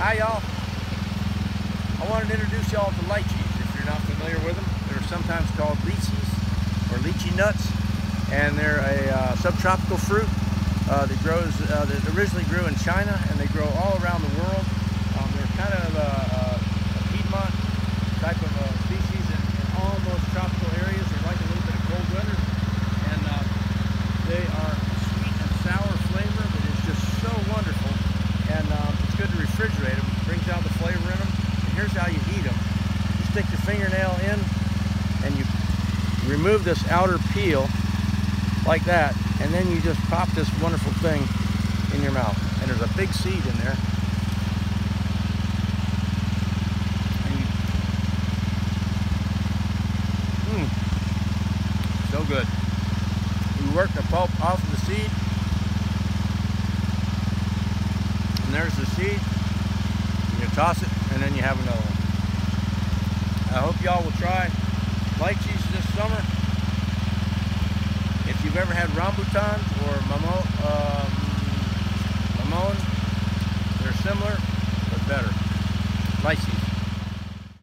Hi y'all. I wanted to introduce y'all to lychees if you're not familiar with them. They're sometimes called lychees or lychee nuts and they're a uh, subtropical fruit uh, that grows, uh, that originally grew in China and they grow all around the world. Um, they're kind of a, a, a Piedmont type of uh, species in, in all those tropical areas. They like a little bit of cold weather and uh, they are sweet and sour flavor that is just so wonderful and um, it's good to refrigerate them. Brings out the flavor in them. And here's how you eat them. You stick your fingernail in and you remove this outer peel like that and then you just pop this wonderful thing in your mouth and there's a big seed in there Mmm, so good you work the pulp off of the seed and there's the seed toss it and then you have another one. I hope y'all will try lychees this summer. If you've ever had rambutans or mamon, um, mamon they're similar but better. Lychees